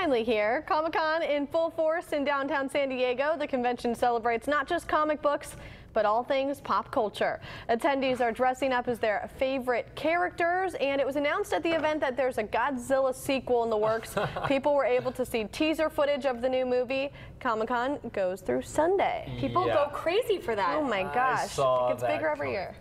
finally here. Comic Con in full force in downtown San Diego. The convention celebrates not just comic books, but all things pop culture. Attendees are dressing up as their favorite characters, and it was announced at the event that there's a Godzilla sequel in the works. People were able to see teaser footage of the new movie. Comic Con goes through Sunday. People Yeah. go crazy for that. Oh my gosh, it gets bigger every year.